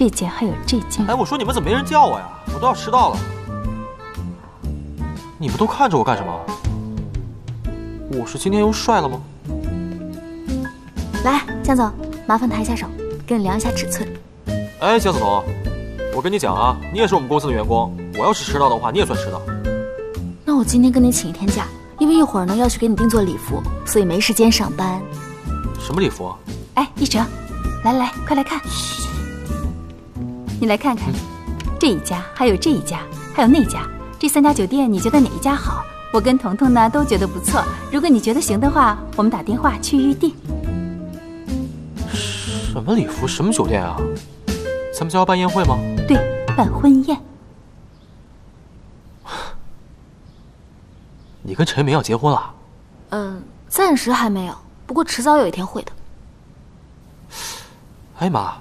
这件还有这件。哎，我说你们怎么没人叫我呀？我都要迟到了。你们都看着我干什么？我是今天又帅了吗？来，江总，麻烦抬一下手，给你量一下尺寸。哎，江子彤，我跟你讲啊，你也是我们公司的员工，我要是迟到的话，你也算迟到。那我今天跟你请一天假，因为一会儿呢要去给你定做礼服，所以没时间上班。什么礼服？哎，一哲，来来来，快来看，你来看看，这一家，还有这一家，还有那家，这三家酒店，你觉得哪一家好？我跟彤彤呢都觉得不错，如果你觉得行的话，我们打电话去预定。什么礼服？什么酒店啊？咱们家要办宴会吗？对，办婚宴。你跟陈明要结婚了？嗯，暂时还没有，不过迟早有一天会的。哎妈，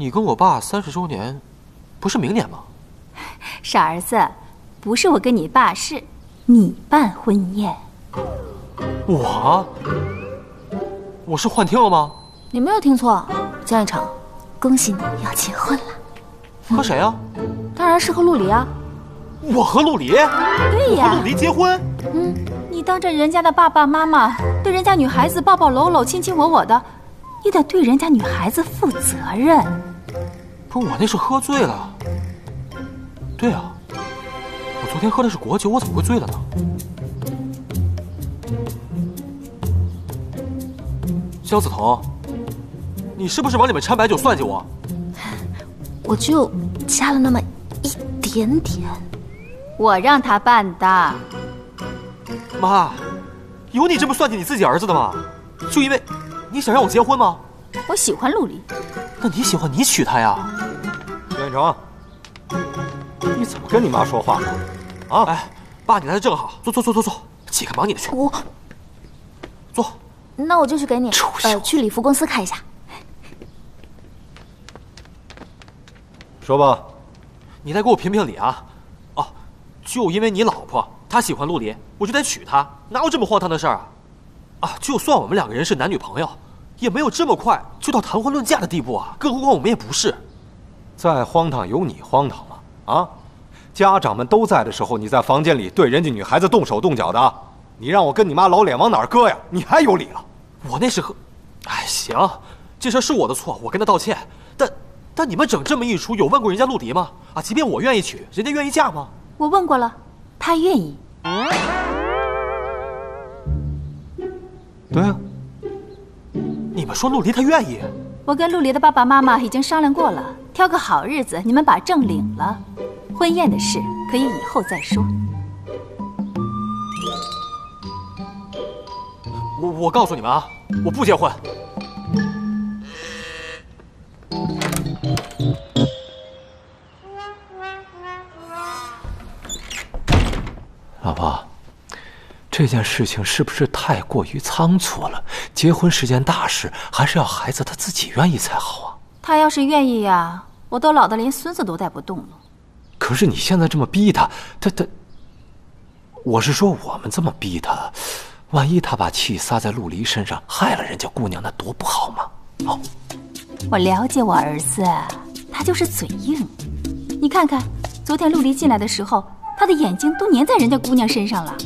你跟我爸三十周年，不是明年吗？傻儿子，不是我跟你爸，是你办婚宴。我？我是幻听了吗？你没有听错，江一成，恭喜你要结婚了。和谁啊？当然是和陆离啊。我和陆离？对呀。和陆离结婚？嗯，你当着人家的爸爸妈妈，对人家女孩子抱抱搂搂、亲亲我我的，你得对人家女孩子负责任。不是我那是喝醉了。对啊，我昨天喝的是果酒，我怎么会醉了呢？肖子彤，你是不是往里面掺白酒算计我？我就加了那么一点点，我让他办的。妈，有你这么算计你自己儿子的吗？就因为你想让我结婚吗？我喜欢陆离。那你喜欢你娶她呀？江远成，你怎么跟你妈说话呢？啊！哎，爸，你来的正好，坐坐坐坐坐，姐个忙你的去。我坐。那我就去给你，呃，去礼服公司看一下。说吧，你再给我评评理啊！哦，就因为你老婆她喜欢陆离，我就得娶她，哪有这么荒唐的事儿啊？啊，就算我们两个人是男女朋友，也没有这么快就到谈婚论嫁的地步啊！更何况我们也不是。再荒唐有你荒唐吗？啊，家长们都在的时候，你在房间里对人家女孩子动手动脚的，你让我跟你妈老脸往哪儿搁呀？你还有理了？我那是和，哎，行，这事是我的错，我跟他道歉。但，但你们整这么一出，有问过人家陆迪吗？啊，即便我愿意娶，人家愿意嫁吗？我问过了，他愿意。对啊，你们说陆离他愿意？我跟陆离的爸爸妈妈已经商量过了挑个好日子你们把证领了。婚宴的事可以以后再说。我我告诉你们啊我不结婚。老婆。这件事情是不是太过于仓促了？结婚是件大事，还是要孩子他自己愿意才好啊。他要是愿意呀，我都老的连孙子都带不动了。可是你现在这么逼他，他他，我是说我们这么逼他，万一他把气撒在陆离身上，害了人家姑娘，那多不好嘛！哦，我了解我儿子，他就是嘴硬。你看看，昨天陆离进来的时候，他的眼睛都粘在人家姑娘身上了。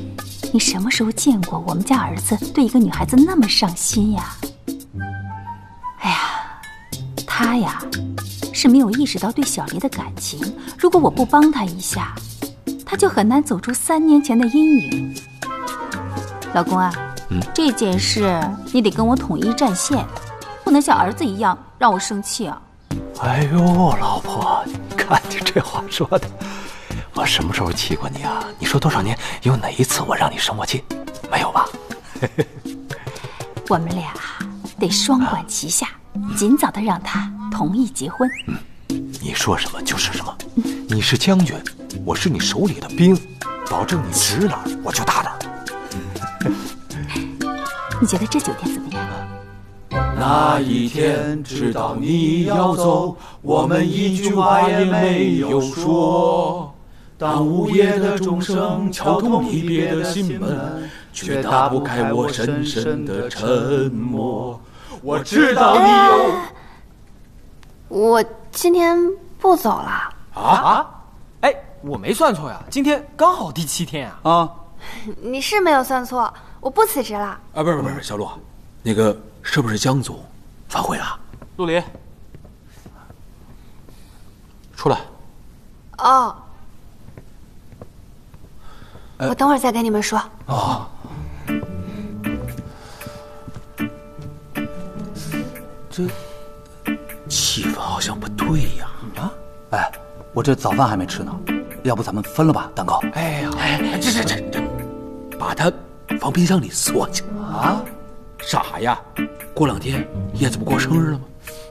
你什么时候见过我们家儿子对一个女孩子那么上心呀？哎呀，他呀，是没有意识到对小黎的感情。如果我不帮他一下，他就很难走出三年前的阴影。老公啊，嗯，这件事你得跟我统一战线，不能像儿子一样让我生气啊。哎呦，老婆，你看你这话说的，我什么时候气过你啊？你说多少年，有哪一次我让你生我气？没有吧？我们俩得双管齐下，尽早的让他同意结婚。嗯你说什么就是什么。你是将军，我是你手里的兵，保证你指哪儿我就打哪儿。你觉得这酒店怎么样？那一天知道你要走，我们一句话也没有说。当午夜的钟声敲痛离别的心门，却打不开我深深的沉默。我知道你有我今天不走了。啊？哎，我没算错呀，今天刚好第七天啊。啊你是没有算错，我不辞职了。啊！不是不是，小陆，那个是不是江总反悔了？陆离，出来。哦，我等会儿再跟你们说。这气氛好像不对呀！啊，哎，我这早饭还没吃呢，要不咱们分了吧，蛋糕？哎呀，哎，这这这这，把它放冰箱里锁起来啊！傻呀，过两天叶子不过生日了吗？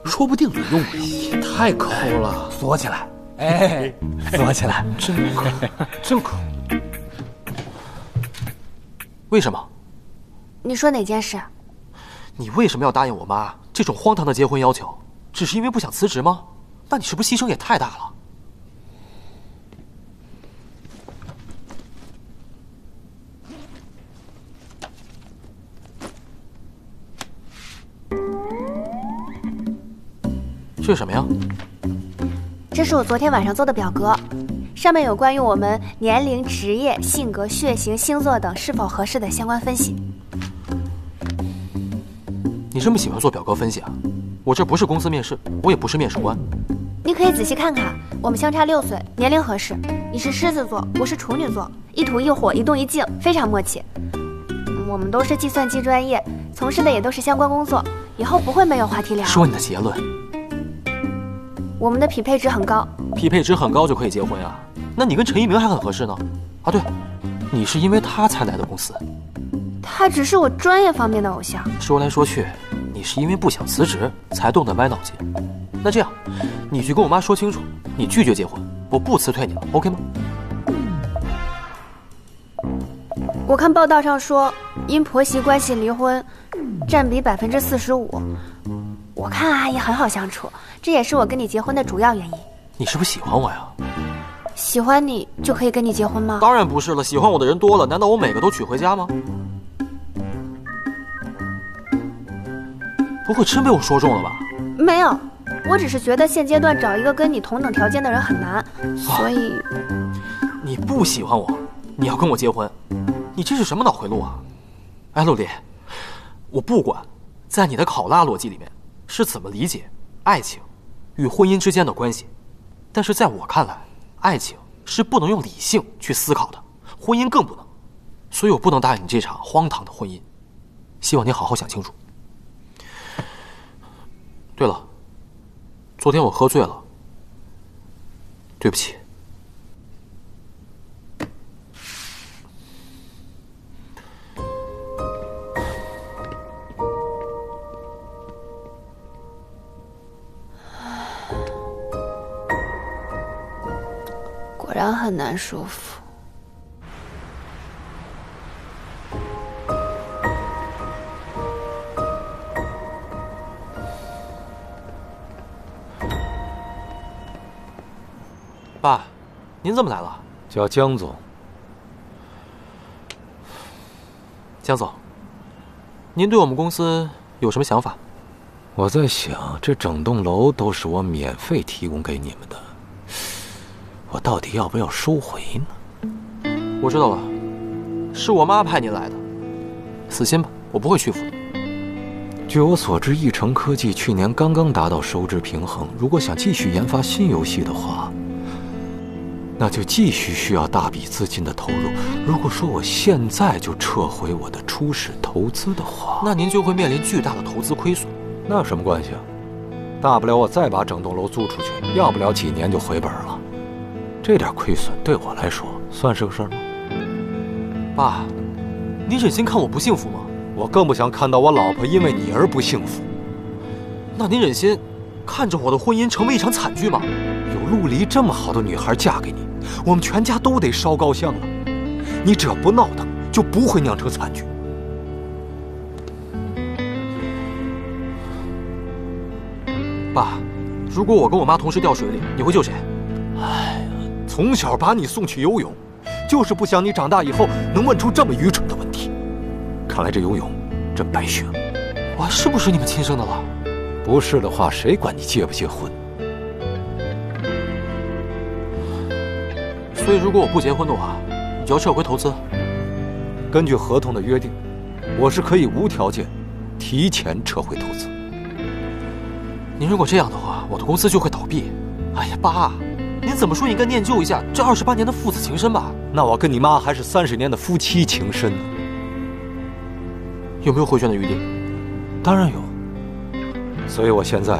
说不定有用呢。太抠了，锁起来，哎，锁起来。真抠，真抠。为什么？你说哪件事？你为什么要答应我妈这种荒唐的结婚要求？只是因为不想辞职吗？那你是不是牺牲也太大了？这是什么呀？这是我昨天晚上做的表格，上面有关于我们年龄、职业、性格、血型、星座等是否合适的相关分析。你这么喜欢做表格分析啊？我这不是公司面试，我也不是面试官。你可以仔细看看，我们相差六岁，年龄合适。你是狮子座，我是处女座，一土一火，一动一静，非常默契。嗯我们都是计算机专业，从事的也都是相关工作，以后不会没有话题聊。说你的结论，我们的匹配值很高，匹配值很高就可以结婚啊？那你跟陈一鸣还很合适呢。啊，对，你是因为他才来的公司。他只是我专业方面的偶像。说来说去，你是因为不想辞职才动的歪脑筋。那这样，你去跟我妈说清楚，你拒绝结婚，我不辞退你了，OK 吗？我看报道上说，因婆媳关系离婚，占比百分之四十五。我看阿姨很好相处，这也是我跟你结婚的主要原因。你是不是喜欢我呀？喜欢你就可以跟你结婚吗？当然不是了，喜欢我的人多了，难道我每个都娶回家吗？不会真被我说中了吧？没有，我只是觉得现阶段找一个跟你同等条件的人很难，所以你不喜欢我，你要跟我结婚，你这是什么脑回路啊？哎，陆离，我不管，在你的考拉逻辑里面是怎么理解爱情与婚姻之间的关系，但是在我看来，爱情是不能用理性去思考的，婚姻更不能，所以我不能答应你这场荒唐的婚姻。希望你好好想清楚。对了，昨天我喝醉了，对不起。俺很难说服。爸您怎么来了？叫江总。江总您对我们公司有什么想法？我在想这整栋楼都是我免费提供给你们的。我到底要不要收回呢？我知道了，是我妈派您来的，死心吧，我不会屈服的。据我所知，易成科技去年刚刚达到收支平衡，如果想继续研发新游戏的话，那就继续需要大笔资金的投入。如果说我现在就撤回我的初始投资的话，那您就会面临巨大的投资亏损。那有什么关系啊？大不了我再把整栋楼租出去，要不了几年就回本了。这点亏损对我来说算是个事儿吗？爸，你忍心看我不幸福吗？我更不想看到我老婆因为你而不幸福。那您忍心看着我的婚姻成为一场惨剧吗？有陆离这么好的女孩嫁给你，我们全家都得烧高香了。你只要不闹腾，就不会酿成惨剧。爸，如果我跟我妈同时掉水里，你会救谁？从小把你送去游泳，就是不想你长大以后能问出这么愚蠢的问题。看来这游泳真白学了。我是不是你们亲生的了？不是的话，谁管你结不结婚？所以，如果我不结婚的话，你就要撤回投资。根据合同的约定，我是可以无条件提前撤回投资。您如果这样的话，我的公司就会倒闭。哎呀，爸，您怎么说也应该念旧一下这二十八年的父子情深吧？那我跟你妈还是三十年的夫妻情深呢。有没有回旋的余地？当然有。所以我现在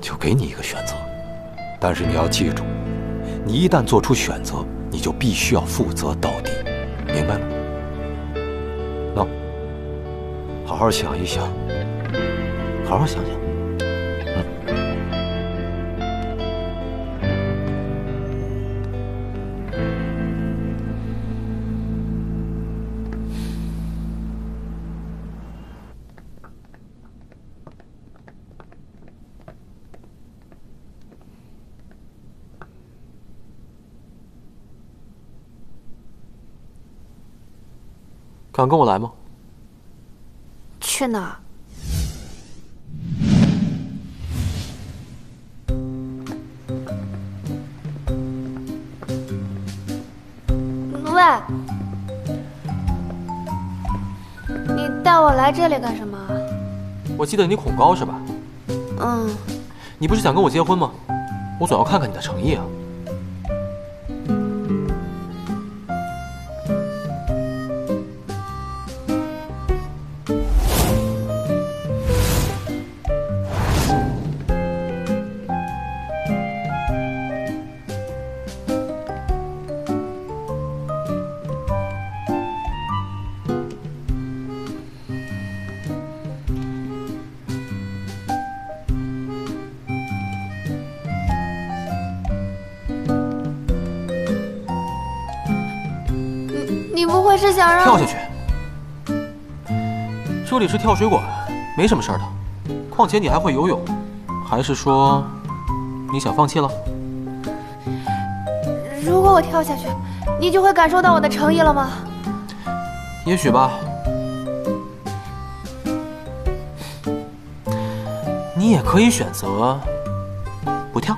就给你一个选择，但是你要记住，你一旦做出选择，你就必须要负责到底，明白吗？喏，好好想一想。好好想想。敢跟我来吗？去哪儿？喂，你带我来这里干什么？我记得你恐高是吧？嗯。你不是想跟我结婚吗？我总要看看你的诚意啊。你不会是想让跳下去？这里是跳水馆，没什么事儿的。况且你还会游泳，还是说你想放弃了？如果我跳下去，你就会感受到我的诚意了吗？也许吧。你也可以选择不跳。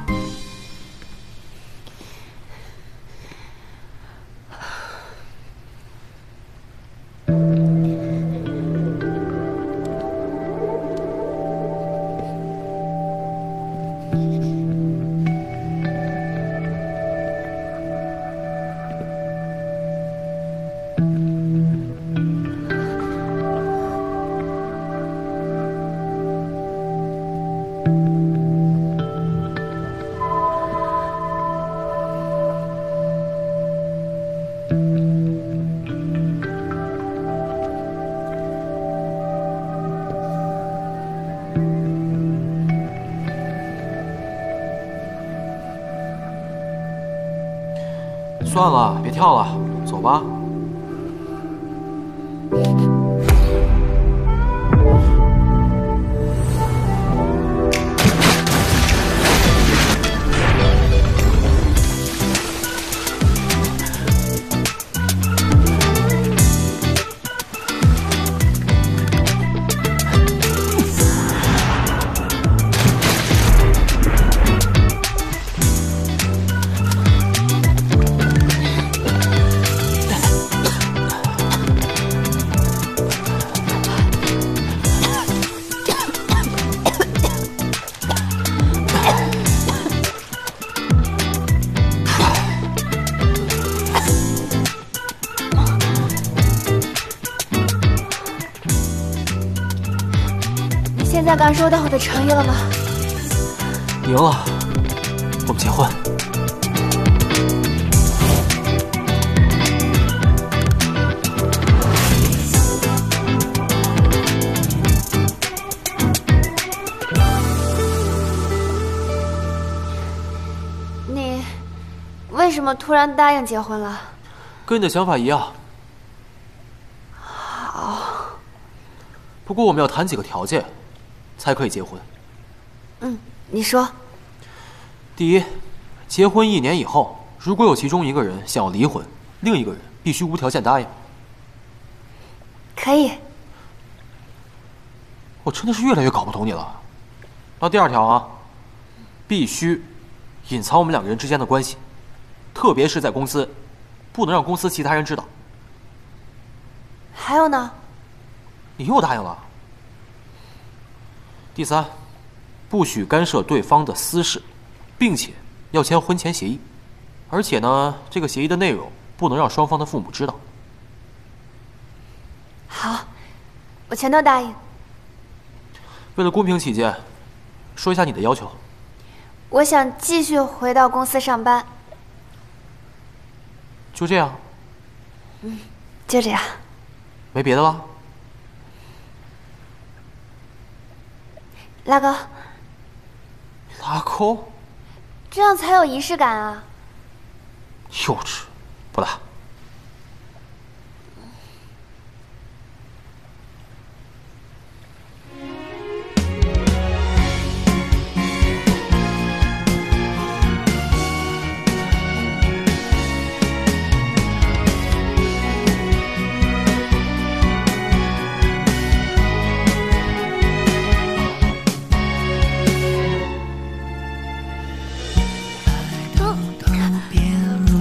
感受到我的诚意了吗？赢了，我们结婚。你为什么突然答应结婚了？跟你的想法一样。好。不过我们要谈几个条件，才可以结婚。嗯，你说。第一，结婚一年以后，如果有其中一个人想要离婚，另一个人必须无条件答应。可以。我真的是越来越搞不懂你了。那第二条啊，必须隐藏我们两个人之间的关系，特别是在公司，不能让公司其他人知道。还有呢？你又答应了。第三，不许干涉对方的私事，并且要签婚前协议，而且呢，这个协议的内容不能让双方的父母知道。好，我全都答应。为了公平起见，说一下你的要求。我想继续回到公司上班。就这样。嗯，就这样。没别的了。拉钩。拉钩。这样才有仪式感啊。幼稚，不拉。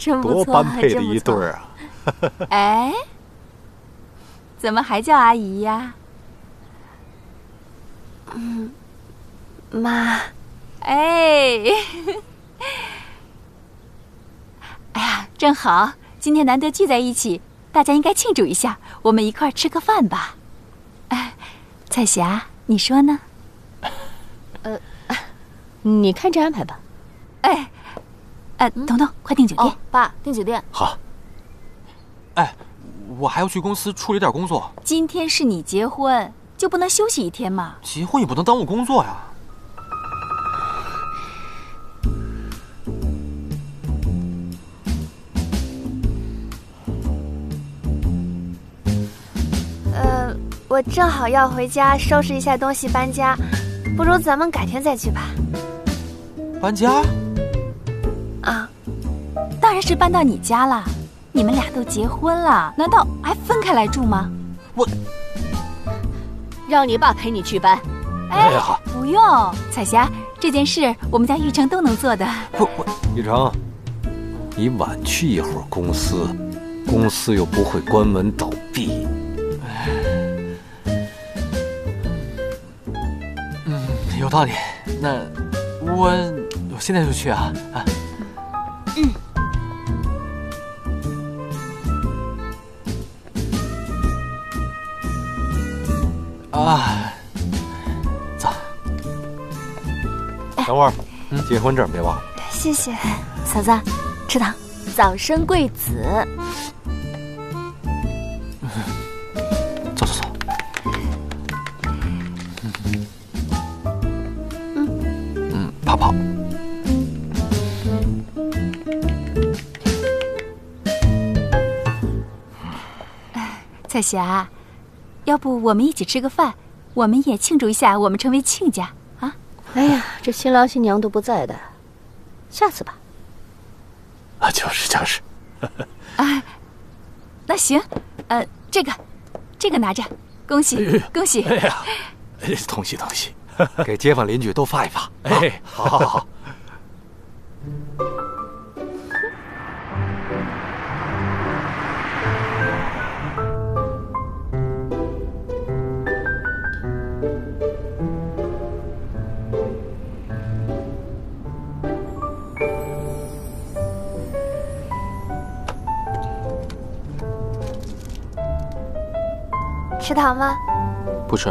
真不多错般配的真不错一对儿啊！哎，怎么还叫阿姨呀？嗯妈，哎，哎呀，正好，今天难得聚在一起，大家应该庆祝一下，我们一块儿吃个饭吧。哎，彩霞，你说呢？呃你看着安排吧。哎，哎彤彤快订酒店。爸订酒店。好。哎我还要去公司处理点工作。今天是你结婚就不能休息一天吗？结婚也不能耽误工作呀。呃我正好要回家收拾一下东西搬家不如咱们改天再去吧。搬家？是搬到你家了。你们俩都结婚了，难道还分开来住吗？我让你爸陪你去搬。哎好，不用，彩霞，这件事我们家玉成都能做的。不不，玉成，你晚去一会儿公司，公司又不会关门倒闭。嗯，有道理。那我我现在就去啊啊！啊，走。等会儿，结婚证别忘了。谢谢，嫂子，吃糖。早生贵子。走走走。嗯嗯，泡泡。彩霞。要不我们一起吃个饭，我们也庆祝一下我们成为亲家啊！哎呀，这新郎新娘都不在的，下次吧。啊，就是就是。啊，那行，呃，这个，这个拿着，恭喜恭喜！哎呀，同喜同喜，给街坊邻居都发一发。哎，好好好。吃糖吗？不吃。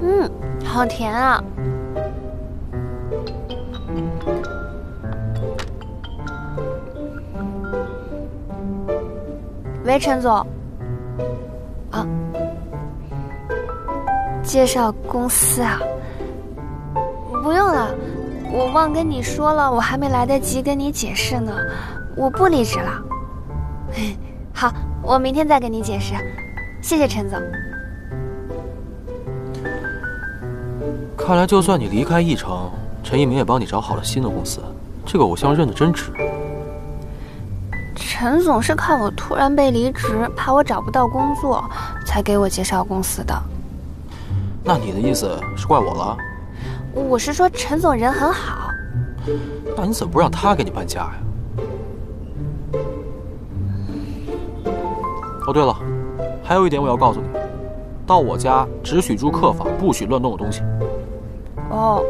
嗯，好甜啊！喂，陈总。啊，介绍公司啊？不用了。我忘跟你说了，我还没来得及跟你解释呢，我不离职了。好，我明天再跟你解释。谢谢陈总。看来，就算你离开一城，陈一鸣也帮你找好了新的公司。这个偶像认得真值。陈总是看我突然被离职，怕我找不到工作，才给我介绍公司的。那你的意思是怪我了？我是说，陈总人很好。那你怎么不让他给你搬家呀？哦，对了，还有一点我要告诉你，到我家只许住客房，不许乱动我东西。哦，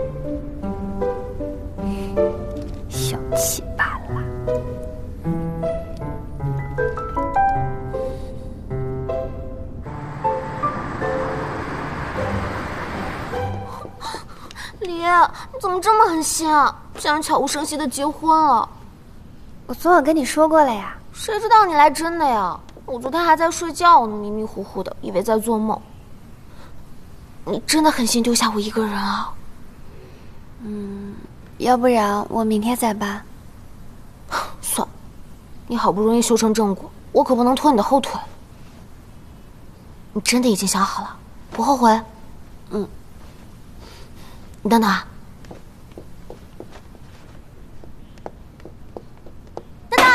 小气你怎么这么狠心啊？竟然悄无声息的结婚了！我昨晚跟你说过了呀。谁知道你来真的呀？我昨天还在睡觉呢，迷迷糊糊的，以为在做梦。你真的狠心丢下我一个人啊？嗯，要不然我明天再搬。算了，你好不容易修成正果，我可不能拖你的后腿。你真的已经想好了，不后悔？嗯。你等等啊！当当，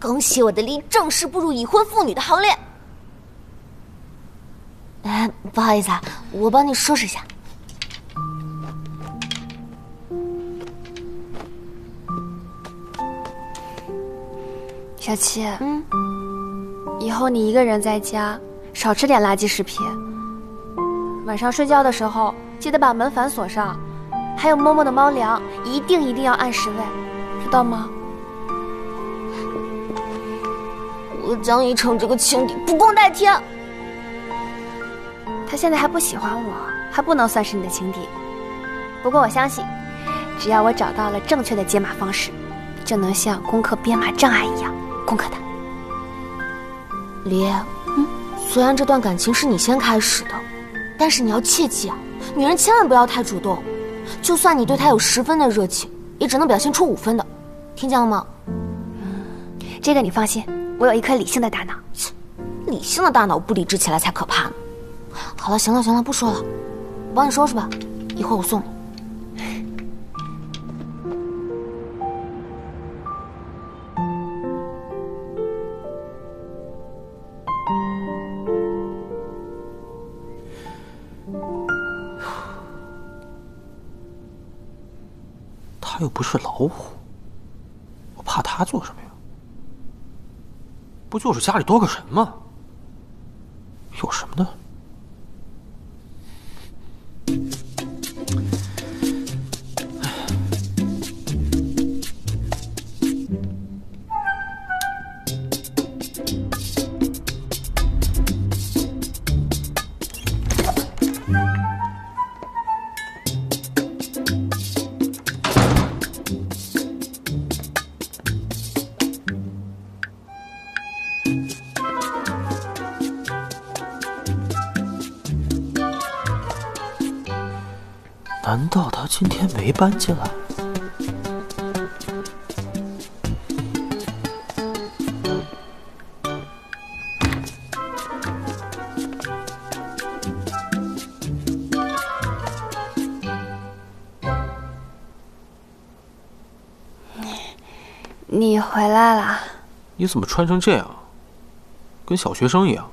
恭喜我的梨正式步入已婚妇女的行列。哎，不好意思啊，我帮你收拾一下。小七，嗯，以后你一个人在家，少吃点垃圾食品。晚上睡觉的时候。记得把门反锁上，还有默默的猫粮，一定一定要按时喂，知道吗？我江一成这个情敌不共戴天。他现在还不喜欢我，还不能算是你的情敌。不过我相信，只要我找到了正确的解码方式，就能像攻克编码障碍一样攻克他。离，嗯，虽然这段感情是你先开始的，但是你要切记啊。女人千万不要太主动，就算你对她有十分的热情，也只能表现出五分的，听见了吗？这个你放心，我有一颗理性的大脑。理性的大脑不理智起来才可怕呢。好了，行了行了，不说了，我帮你收拾吧，一会儿我送你。又不是老虎，我怕他做什么呀？不就是家里多个人吗？有什么的？搬进来？你回来了，你怎么穿成这样？跟小学生一样。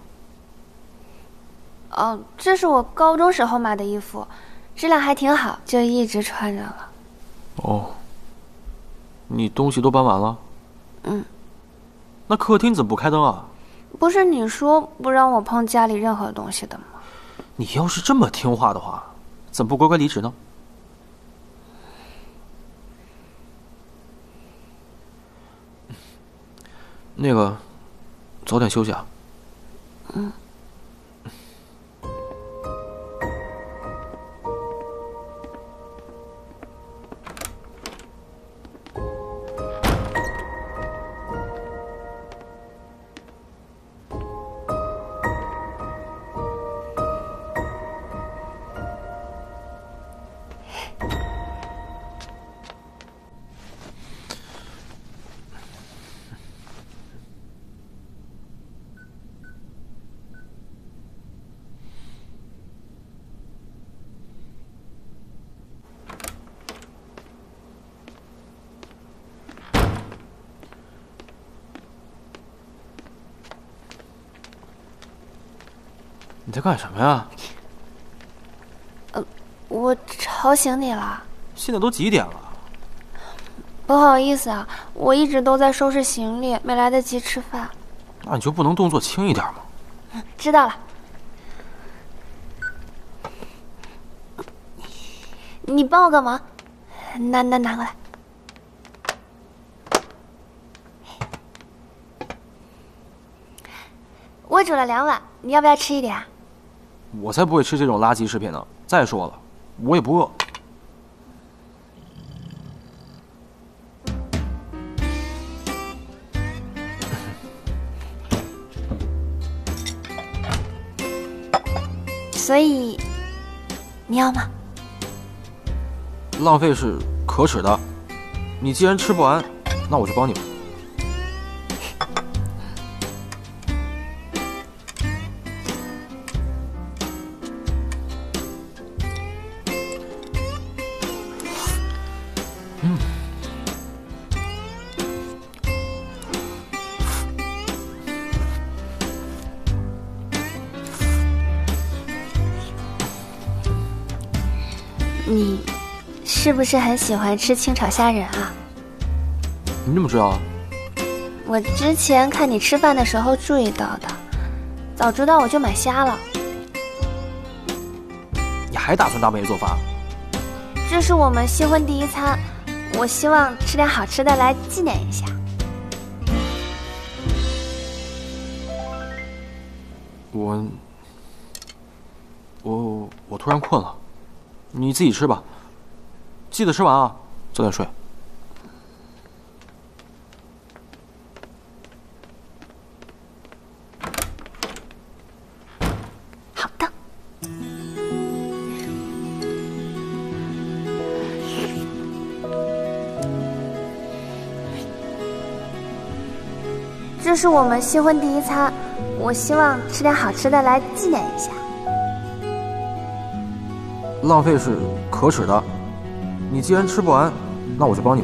哦，这是我高中时候买的衣服，质量还挺好，就一直穿着了。哦，你东西都搬完了？嗯，那客厅怎么不开灯啊？不是你说不让我碰家里任何东西的吗？你要是这么听话的话，怎么不乖乖离职呢？那个，早点休息啊。干什么呀？呃，我吵醒你了。现在都几点了？不好意思啊，我一直都在收拾行李，没来得及吃饭。那你就不能动作轻一点吗？知道了。你帮我个忙，拿拿拿过来。我煮了两碗，你要不要吃一点啊？我才不会吃这种垃圾食品呢！再说了，我也不饿。所以，你要吗？浪费是可耻的。你既然吃不完，那我就帮你吧。是很喜欢吃清炒虾仁啊？你怎么知道？我之前看你吃饭的时候注意到的，早知道我就买虾了。你还打算大半夜做饭？这是我们新婚第一餐，我希望吃点好吃的来纪念一下。我我我突然困了。你自己吃吧，记得吃完啊早点睡。好的。这是我们新婚第一餐我希望吃点好吃的来纪念一下。浪费是可耻的。你既然吃不完，那我就帮你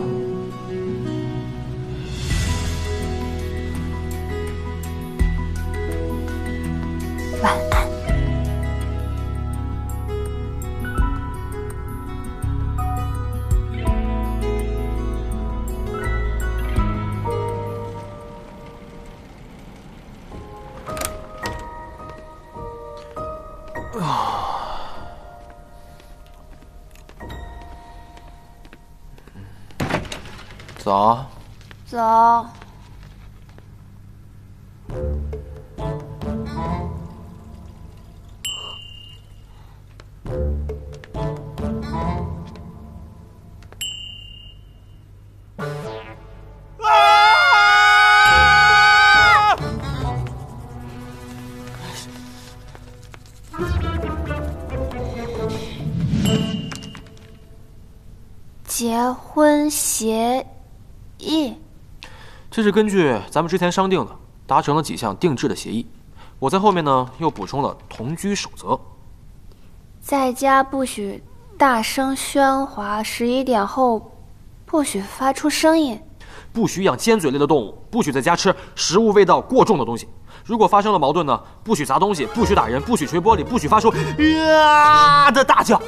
是根据咱们之前商定的，达成了几项定制的协议。我在后面呢又补充了同居守则：在家不许大声喧哗，十一点后不许发出声音，不许养尖嘴类的动物，不许在家吃食物味道过重的东西。如果发生了矛盾呢，不许砸东西，不许打人，不许捶玻璃，不许发出呀的大叫。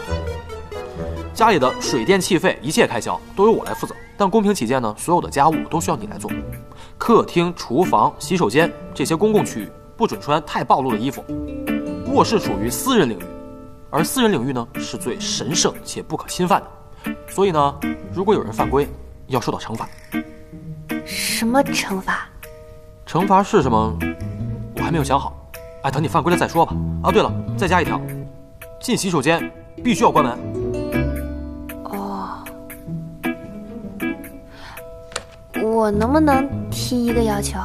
家里的水电气费一切开销都由我来负责，但公平起见呢，所有的家务都需要你来做。客厅、厨房、洗手间这些公共区域不准穿太暴露的衣服。卧室属于私人领域，而私人领域呢是最神圣且不可侵犯的。所以呢，如果有人犯规，要受到惩罚。什么惩罚？惩罚是什么？我还没有想好。哎，等你犯规了再说吧。啊，对了，再加一条，进洗手间必须要关门。我能不能提一个要求？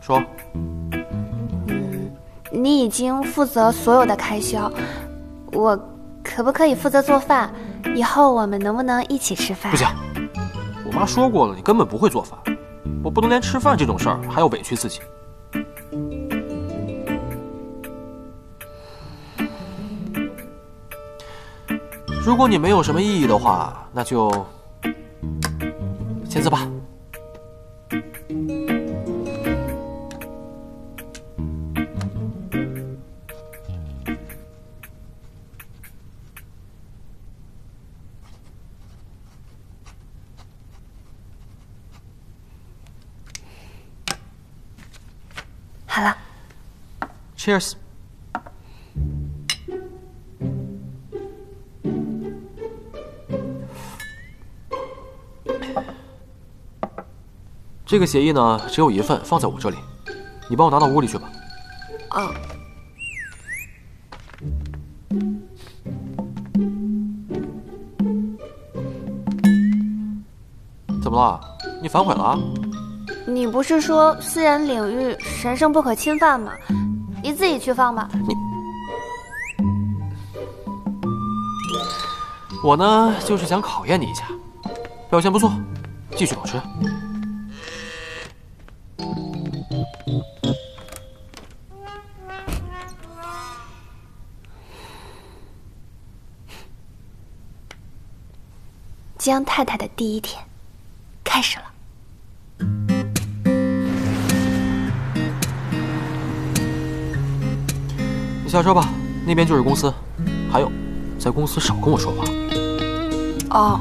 说。嗯，你已经负责所有的开销，我可不可以负责做饭？以后我们能不能一起吃饭？不行，我妈说过了，你根本不会做饭，我不能连吃饭这种事儿还要委屈自己。如果你没有什么异议的话，那就签字吧。，Cheers。这个协议呢，只有一份，放在我这里，你帮我拿到屋里去吧。啊。怎么了？你反悔了啊？你不是说私人领域神圣不可侵犯吗？你自己去放吧。你，我呢就是想考验你一下，表现不错，继续保持。江太太的第一天开始了。你下车吧，那边就是公司。还有，在公司少跟我说话。哦。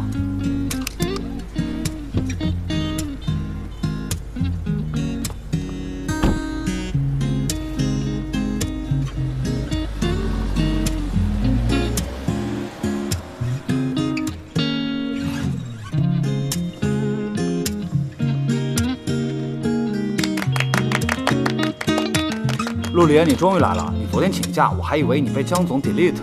陆离，你终于来了！你昨天请假，我还以为你被江总 delete 了。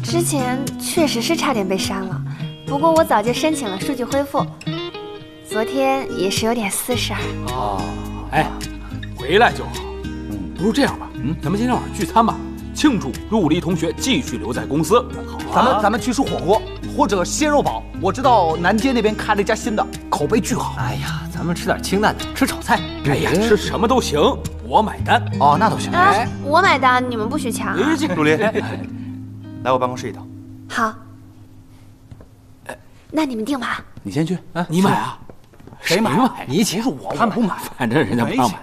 之前确实是差点被删了，不过我早就申请了数据恢复。昨天也是有点私事儿。哦，哎，回来就好。嗯，不如这样吧，嗯，咱们今天晚上聚餐吧，庆祝陆离同学继续留在公司。咱们咱们去吃火锅或者鲜肉堡。我知道南街那边开了一家新的，口碑巨好。哎呀，咱们吃点清淡的，吃炒菜。哎呀，吃什么都行，我买单。哦，那都行。哎，我买单，你们不许抢。陆离，来我办公室一趟。好。那你们定吧。你先去。哎，你买啊？谁买？你请。不是我，他不买。反正人家不让买。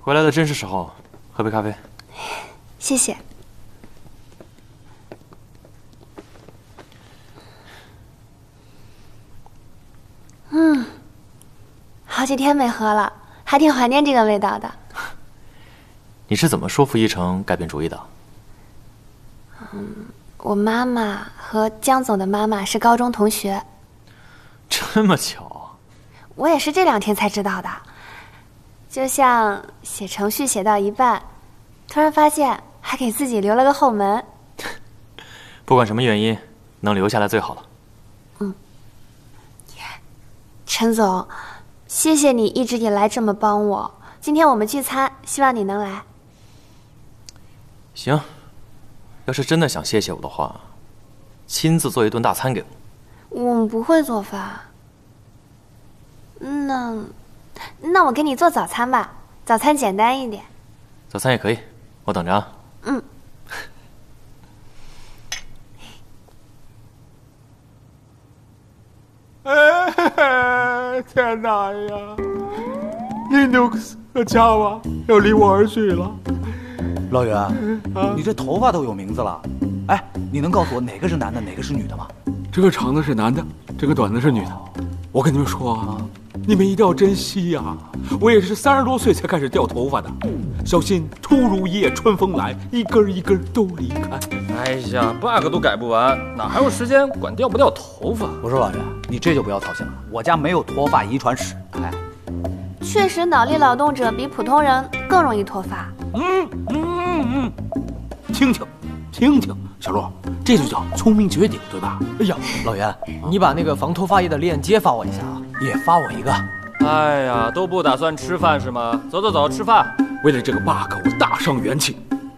回来的真是时候，喝杯咖啡。谢谢。嗯，好几天没喝了，还挺怀念这个味道的。你是怎么说服一成改变主意的？嗯，我妈妈和江总的妈妈是高中同学。这么巧？我也是这两天才知道的。就像写程序写到一半，突然发现还给自己留了个后门。不管什么原因，能留下来最好了。嗯。陈总，谢谢你一直以来这么帮我。今天我们聚餐，希望你能来。行，要是真的想谢谢我的话，亲自做一顿大餐给我。我们不会做饭。那，那我给你做早餐吧。早餐简单一点。早餐也可以，我等着啊。嗯。哎，天哪呀！Linux 和 Java 要离我而去了。老袁，你这头发都有名字了。哎，你能告诉我哪个是男的，哪个是女的吗？这个长的是男的，这个短的是女的。我跟你们说啊，你们一定要珍惜呀！我也是三十多岁才开始掉头发的，小心突如一夜春风来，一根一根都离开。哎呀，bug 都改不完，哪还有时间管掉不掉头发？我说老袁，你这就不要操心了，我家没有脱发遗传史。哎，确实，脑力劳动者比普通人更容易脱发。嗯嗯嗯，听听，听听，小陆，这就叫聪明绝顶，对吧？哎呀，老袁，你把那个防脱发液的链接发我一下啊，也发我一个。哎呀，都不打算吃饭是吗？走走走，吃饭。为了这个 bug，我大伤元气，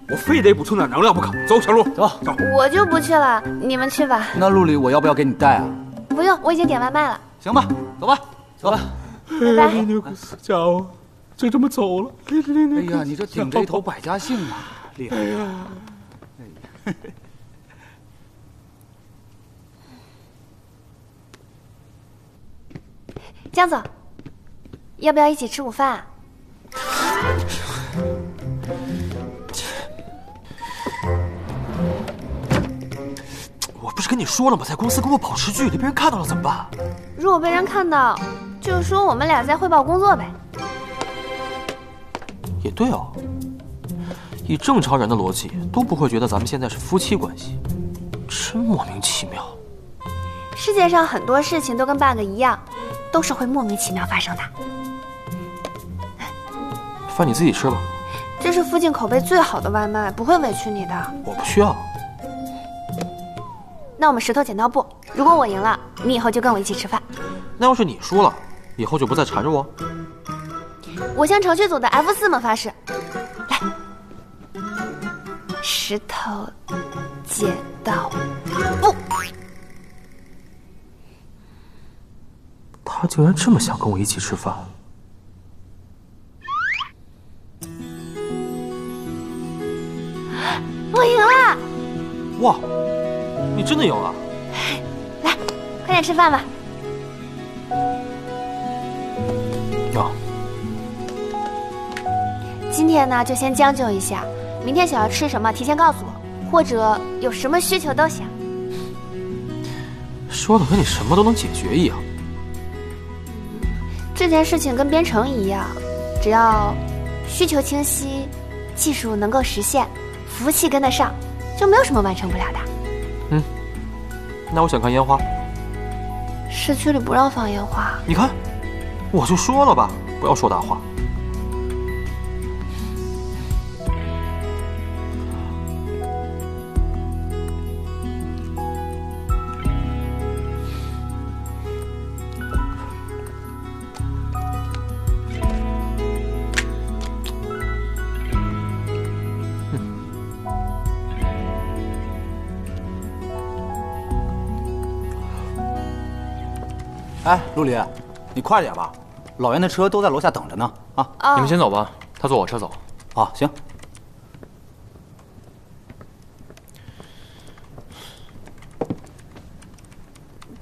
我非得补充点能量不可。走，小鹿，走走。我就不去了，你们去吧。那陆里，我要不要给你带啊？不用，我已经点外卖了。行吧，走吧，走吧。拜拜。家伙，就这么走了。哎呀，你这顶着一头百家姓啊，厉害呀！江总。要不要一起吃午饭啊？我不是跟你说了吗？在公司跟我保持距离，被人看到了怎么办？如果被人看到，就说我们俩在汇报工作呗。也对哦，以正常人的逻辑，都不会觉得咱们现在是夫妻关系，真莫名其妙。世界上很多事情都跟 bug 一样，都是会莫名其妙发生的。饭你自己吃吧，这是附近口碑最好的外卖，不会委屈你的。我不需要。那我们石头剪刀布，如果我赢了，你以后就跟我一起吃饭。那要是你输了，以后就不再缠着我。我向程序组的 F 四们发誓，来，石头剪刀布。他竟然这么想跟我一起吃饭。我赢了！哇，你真的赢了！来，快点吃饭吧。要。今天呢，就先将就一下。明天想要吃什么，提前告诉我，或者有什么需求都行。说的跟你什么都能解决一样。这件事情跟编程一样，只要需求清晰，技术能够实现。服务器跟得上，就没有什么完成不了的。嗯，那我想看烟花。市区里不让放烟花。你看，我就说了吧，不要说大话。哎，陆离，你快点吧，老袁的车都在楼下等着呢。啊，你们先走吧，他坐我车走。啊，行。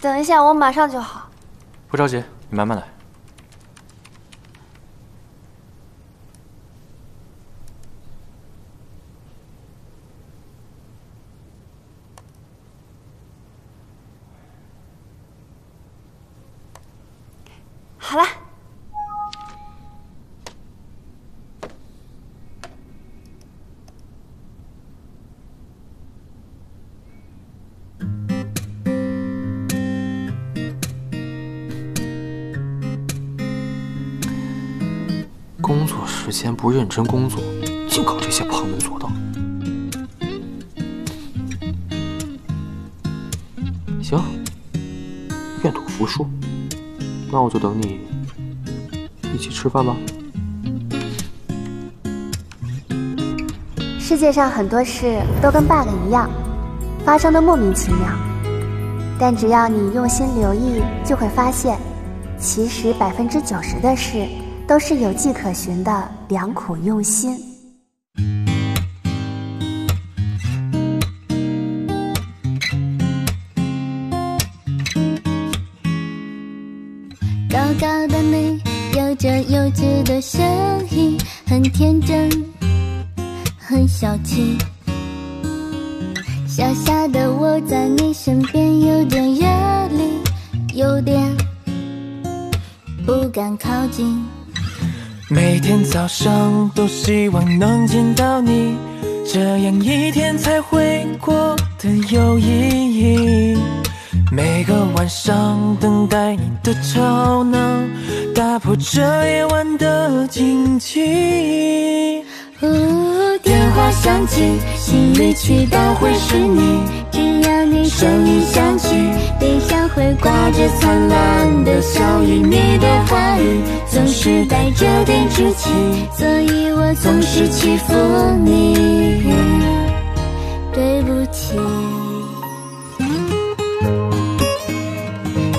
等一下，我马上就好。不着急，你慢慢来。作时间不认真工作，净搞这些旁门左道。行，愿赌服输，那我就等你一起吃饭吧。世界上很多事都跟 bug 一样，发生的莫名其妙，但只要你用心留意，就会发现，其实百分之九十的事。都是有迹可循的良苦用心。高高的你，有着幼稚的声音，很天真，很小气。小小的我在你身边，有点热力，有点不敢靠近。每天早上都希望能见到你，这样一天才会过得有意义。每个晚上等待你的吵闹，打破这夜晚的静寂。哦电话响起，心里祈祷会是你。声音响起，脸上会挂着灿烂的笑意。你的话语总是带着点稚气，所以我总是欺负你。对不起，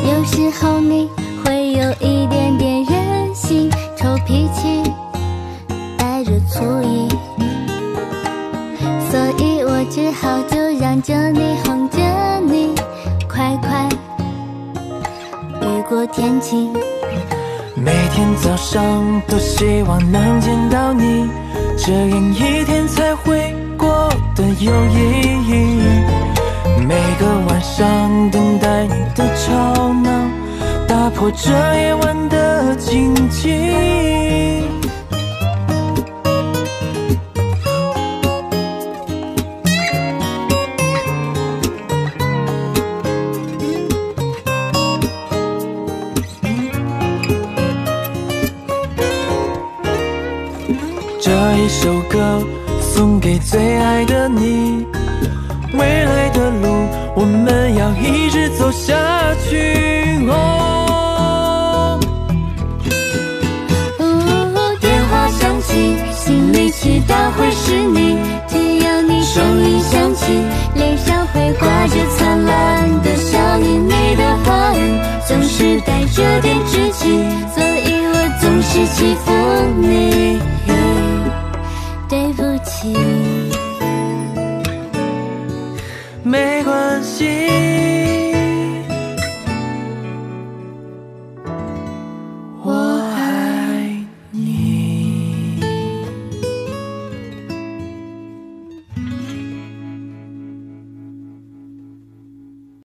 有时候你就让着你哄着你，快快雨。过天晴，每天早上都希望能见到你，这样一天才会过得有意义。每个晚上等待你的吵闹，打破这夜晚的静寂。首歌送给最爱的你，未来的路我们要一直走下去。哦，电话响起，心里祈祷会是你。只要你声音响起，脸上会挂着灿烂的笑意。你的话语总是带着点稚气，所以我总是欺负你。